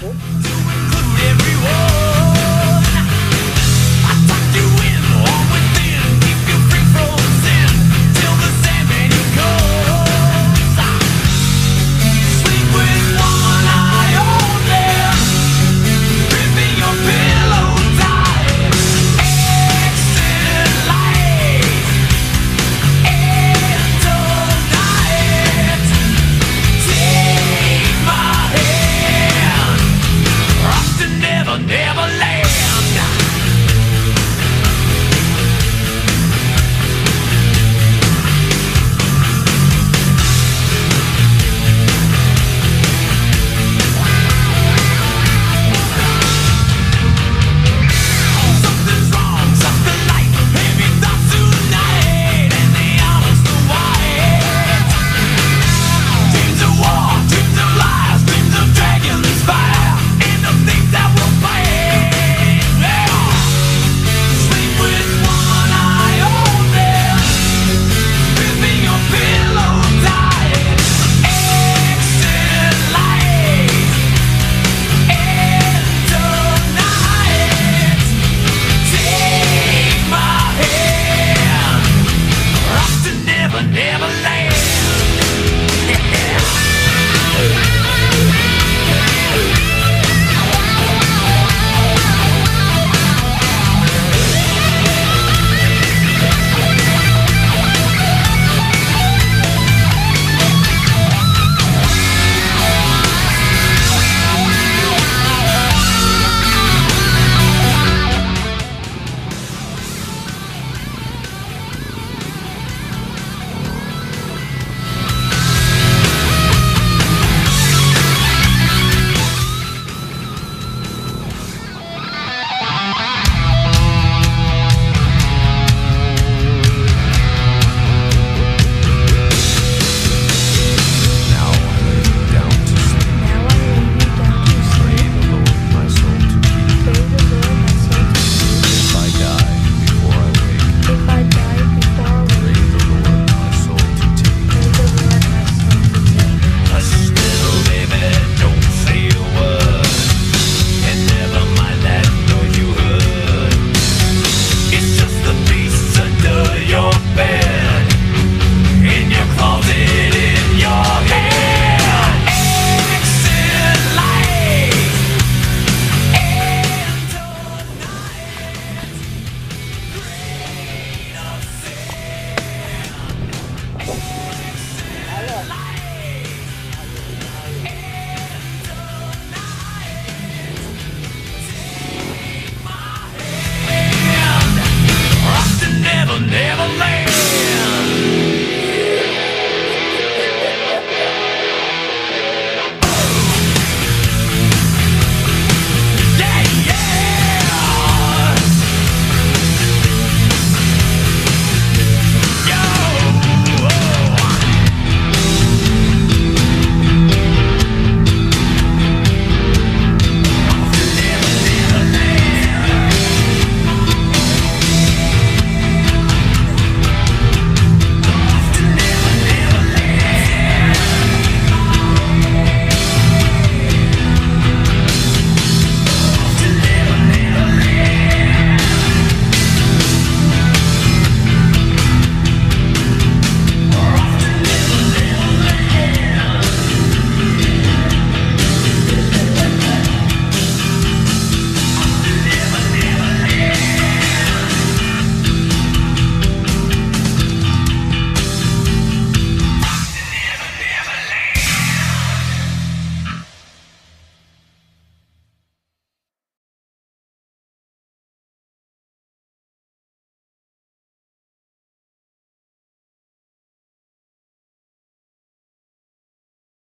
고. land.